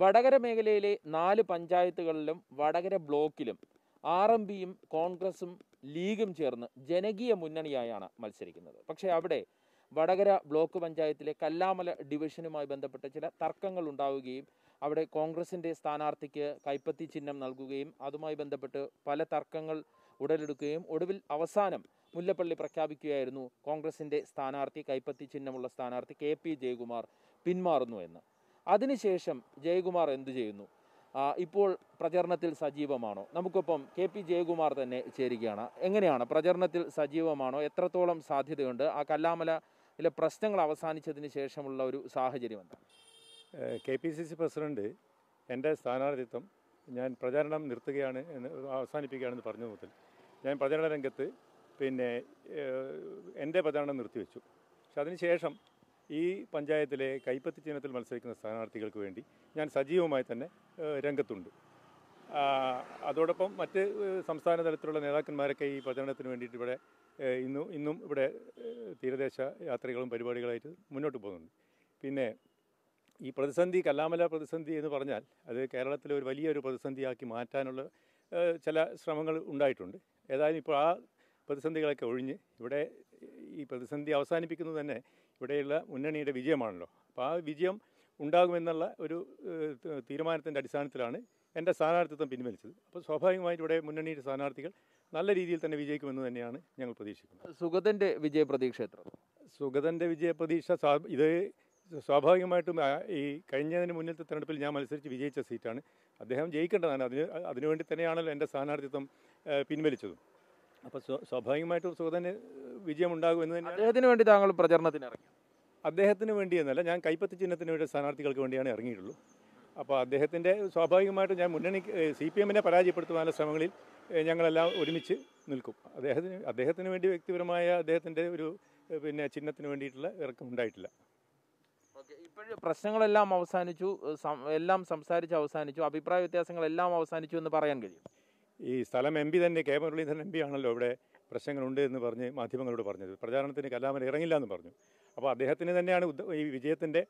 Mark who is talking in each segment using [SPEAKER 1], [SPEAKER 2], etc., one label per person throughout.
[SPEAKER 1] വടകര മേഖലയിലെ നാല് പഞ്ചായത്തുകളിലും വടകര ബ്ലോക്കിലും ആർ എം പിയും കോൺഗ്രസും ലീഗും ചേർന്ന് ജനകീയ മുന്നണിയായാണ് മത്സരിക്കുന്നത്. പക്ഷേ അവിടെ വടകര ബ്ലോക്ക് പഞ്ചായത്തിലെ കല്ലാമല ഡിവിഷനുമായി ബന്ധപ്പെട്ട ചില തർക്കങ്ങൾ ഉണ്ടാവുകയും അവിടെ കോൺഗ്രസിന്റെ സ്ഥാനാർത്ഥിക്ക് കൈപ്പത്തി ചിഹ്നം നൽകുകയും അതുമായി ബന്ധപ്പെട്ട് പല തർക്കങ്ങൾ ഉടലെടുക്കുകയും ഒടുവിൽ അവസാനം മുല്ലപ്പള്ളി പ്രഖ്യാപിക്കുകയായിരുന്നു കോൺഗ്രസിന്റെ സ്ഥാനാർത്ഥി കൈപ്പത്തി ചിഹ്നമുള്ള സ്ഥാനാർത്ഥി കെ പി ജയകുമാർ പിന്മാറുന്നു എന്ന്. അതിനുശേഷം ജയകുമാർ എന്തു ചെയ്യുന്നു? ഇപ്പോൾ പ്രചരണത്തിൽ സജീവമാണോ? നമുക്കൊപ്പം കെ പി ജയകുമാർ തന്നെ ചേരുകയാണ്. എങ്ങനെയാണ്? പ്രചരണത്തിൽ സജീവമാണോ? എത്രത്തോളം സാധ്യതയുണ്ട്? ആ കല്ലാമലയിലെ പ്രശ്നങ്ങൾ അവസാനിച്ചതിന് ശേഷമുള്ള ഒരു സാഹചര്യം എന്താണ്?
[SPEAKER 2] K P C C president എന്റെ സ്ഥാനാർത്ഥിത്വം ഞാൻ പ്രചാരണം നിർത്തുകയാണ് എന്ന് അവസാനിപ്പിക്കുകയാണെന്ന് പറഞ്ഞു മുതൽ ഞാൻ പ്രചരണ രംഗത്ത് പിന്നെ എന്റെ പ്രചാരണം നിർത്തിവെച്ചു. പക്ഷെ അതിനുശേഷം ഈ പഞ്ചായത്തിലെ കൈപ്പത്തി ചിഹ്നത്തിൽ മത്സരിക്കുന്ന സ്ഥാനാർത്ഥികൾക്ക് വേണ്ടി ഞാൻ സജീവമായി തന്നെ രംഗത്തുണ്ട്. അതോടൊപ്പം മറ്റ് സംസ്ഥാന തലത്തിലുള്ള നേതാക്കന്മാരൊക്കെ ഈ പ്രചരണത്തിന് വേണ്ടിയിട്ട് ഇവിടെ ഇന്നും ഇന്നും ഇവിടെ തീരദേശ യാത്രകളും പരിപാടികളായിട്ട് മുന്നോട്ട് പോകുന്നുണ്ട്. പിന്നെ ഈ പ്രതിസന്ധി കല്ലാമല പ്രതിസന്ധി എന്ന് പറഞ്ഞാൽ അത് കേരളത്തിലെ ഒരു വലിയൊരു പ്രതിസന്ധിയാക്കി മാറ്റാനുള്ള ചില ശ്രമങ്ങൾ ഉണ്ടായിട്ടുണ്ട്. ഏതായാലും ഇപ്പോൾ ആ പ്രതിസന്ധികളൊക്കെ ഒഴിഞ്ഞ് ഇവിടെ ഈ പ്രതിസന്ധി അവസാനിപ്പിക്കുന്നത് തന്നെ ഇവിടെയുള്ള മുന്നണിയുടെ വിജയമാണല്ലോ. അപ്പോൾ ആ വിജയം ഉണ്ടാകുമെന്നുള്ള ഒരു തീരുമാനത്തിന്റെ അടിസ്ഥാനത്തിലാണ് എന്റെ സ്ഥാനാർത്ഥിത്വം പിൻവലിച്ചത്. അപ്പോൾ സ്വാഭാവികമായിട്ട് ഇവിടെ മുന്നണിയുടെ സ്ഥാനാർത്ഥികൾ നല്ല രീതിയിൽ തന്നെ വിജയിക്കുമെന്ന് തന്നെയാണ് ഞങ്ങൾ പ്രതീക്ഷിക്കുന്നത്.
[SPEAKER 1] സുഗതന്റെ വിജയ പ്രതീക്ഷ എത്ര?
[SPEAKER 2] സുഗതന്റെ വിജയപ്രതീക്ഷ ഇത് സ്വാഭാവികമായിട്ടും ഈ കഴിഞ്ഞതിന് മുന്നത്തെ തെരഞ്ഞെടുപ്പിൽ ഞാൻ മത്സരിച്ച് വിജയിച്ച സീറ്റാണ്. അദ്ദേഹം ജയിക്കേണ്ടതാണ്. അതിന് അതിനുവേണ്ടി തന്നെയാണല്ലോ എന്റെ സ്ഥാനാർത്ഥിത്വം പിൻവലിച്ചതും. അപ്പോൾ സ്വാഭാവികമായിട്ട് സുഗതന് വിജയം ഉണ്ടാകുമെന്ന് തന്നെ
[SPEAKER 1] അദ്ദേഹത്തിന് വേണ്ടി താങ്കൾ പ്രചരണത്തിന് ഇറങ്ങി.
[SPEAKER 2] അദ്ദേഹത്തിന് വേണ്ടി എന്നല്ല ഞാൻ കൈപ്പത്തി ചിഹ്നത്തിന് വേണ്ടി സ്ഥാനാർത്ഥികൾക്ക് വേണ്ടിയാണ് ഇറങ്ങിയിട്ടുള്ളൂ. അപ്പോൾ അദ്ദേഹത്തിന്റെ സ്വാഭാവികമായിട്ടും ഞാൻ മുന്നണി സി പി എമ്മിനെ പരാജയപ്പെടുത്തുവാനുള്ള ശ്രമങ്ങളിൽ ഞങ്ങളെല്ലാം ഒരുമിച്ച് നിൽക്കും. അദ്ദേഹത്തിന് അദ്ദേഹത്തിന് വേണ്ടി വ്യക്തിപരമായ അദ്ദേഹത്തിന്റെ ഒരു പിന്നെ ചിഹ്നത്തിന് വേണ്ടിയിട്ടുള്ള ഇറക്കം ഉണ്ടായിട്ടില്ല.
[SPEAKER 1] ഇപ്പോഴും പ്രശ്നങ്ങളെല്ലാം അവസാനിച്ചു എല്ലാം സംസാരിച്ച് അവസാനിച്ചു അഭിപ്രായ വ്യത്യാസങ്ങളെല്ലാം അവസാനിച്ചു എന്ന് പറയാൻ കഴിയും.
[SPEAKER 2] ഈ സ്ഥലം എം പി തന്നെ കെ. മുരളീധരൻ എം പി ആണല്ലോ ഇവിടെ പ്രശ്നങ്ങളുണ്ട് എന്ന് പറഞ്ഞ് മാധ്യമങ്ങളോട് പറഞ്ഞത്. പ്രചാരണത്തിന് കലാമൻ ഇറങ്ങില്ല എന്ന് പറഞ്ഞു. അപ്പോൾ അദ്ദേഹത്തിന് തന്നെയാണ് ഈ വിജയത്തിന്റെ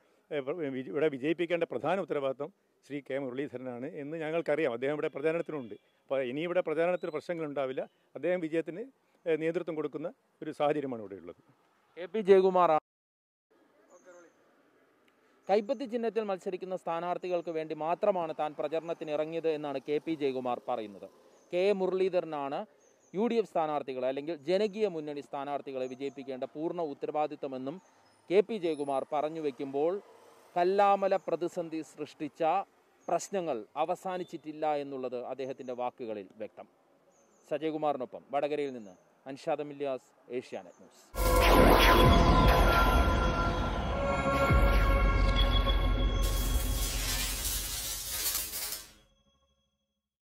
[SPEAKER 2] ഇവിടെ വിജയിപ്പിക്കേണ്ട പ്രധാന ഉത്തരവാദിത്വം ശ്രീ കെ. മുരളീധരനാണ് എന്ന് ഞങ്ങൾക്കറിയാം. അദ്ദേഹം ഇവിടെ പ്രചാരണത്തിനുണ്ട് അപ്പോൾ ഇനി ഇവിടെ പ്രചാരണത്തിൽ പ്രശ്നങ്ങളുണ്ടാവില്ല. അദ്ദേഹം വിജയത്തിന് നേതൃത്വം കൊടുക്കുന്ന ഒരു സാഹചര്യമാണ് ഇവിടെ ഉള്ളത്.
[SPEAKER 1] കെ. പി. ജയകുമാർ കൈപ്പത്തി ചിഹ്നത്തിൽ മത്സരിക്കുന്ന സ്ഥാനാർത്ഥികൾക്ക് വേണ്ടി മാത്രമാണ് താൻ പ്രചരണത്തിന് ഇറങ്ങിയത് എന്നാണ് കെ. പി. ജയകുമാർ പറയുന്നത്. കെ മുരളീധരനാണ് യു ഡി എഫ് സ്ഥാനാർത്ഥികളെ അല്ലെങ്കിൽ ജനകീയ മുന്നണി സ്ഥാനാർത്ഥികളെ വിജയിപ്പിക്കേണ്ട പൂർണ ഉത്തരവാദിത്തമെന്നും കെ പി ജയകുമാർ പറഞ്ഞു വെക്കുമ്പോൾ കല്ലാമല പ്രതിസന്ധി സൃഷ്ടിച്ച പ്രശ്നങ്ങൾ അവസാനിച്ചിട്ടില്ല എന്നുള്ളത് അദ്ദേഹത്തിന്റെ വാക്കുകളിൽ വ്യക്തം. സജയകുമാറിനൊപ്പം വടകരയിൽ നിന്ന് അൻഷാദ് മില്യാസ് ഏഷ്യാനെറ്റ് ന്യൂസ്.